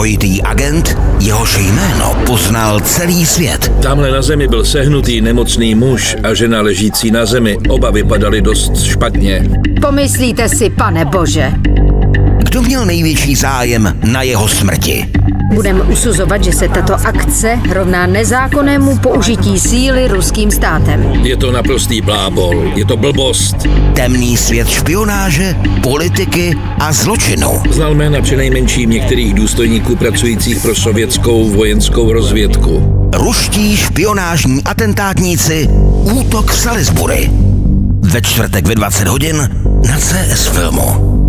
dvojitý agent, jehož jméno poznal celý svět. Tamhle na zemi byl sehnutý nemocný muž a žena ležící na zemi. Oba vypadali dost špatně. Pomyslíte si, pane bože. Kdo měl největší zájem na jeho smrti? Budeme usuzovat, že se tato akce rovná nezákonnému použití síly ruským státem. Je to naprostý blábol, je to blbost. Temný svět špionáže, politiky a zločinu. Znal jména přinejmenším některých důstojníků pracujících pro sovětskou vojenskou rozvědku. Ruští špionážní atentátníci, útok v Salisbury. Ve čtvrtek ve 20 hodin na CS Filmu.